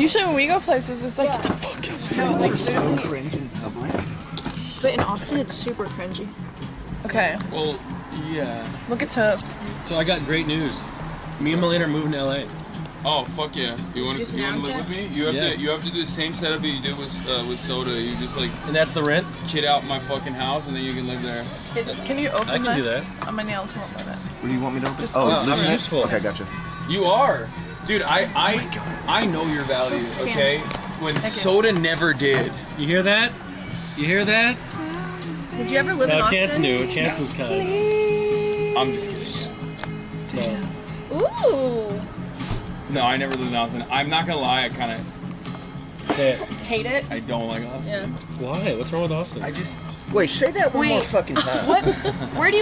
Usually when we go places, it's like, get the fuck out. No, like So cringe in public. But in Austin, it's super cringy. Okay, Well, yeah. look at Tiff. So I got great news. Me and Malena are moving to LA. Oh fuck yeah! You want to you want to live it? with me? You have Yeah. to you have to do the same setup that you did with uh, with soda. You just like And that's the rent? kid out my fucking house and then you can live there. Can you open I can do this? that. Oh, my nails won't let it. What do you want me to open? Just- Oh, listen. I'm useful. Okay, gotcha. You are, dude. I oh I I know your value. Stand. Okay, when you. soda never did. You hear that? You hear that? Did you ever live in No, Austin? Chance knew. Chance was kind. I'm just kidding. No. Ooh. No, I never lived in Austin. I'm not gonna lie. I kind of Say it. Hate it. I don't like Austin. Yeah. Why? What's wrong with Austin? I just Wait, say that one more fucking time. What? Where do you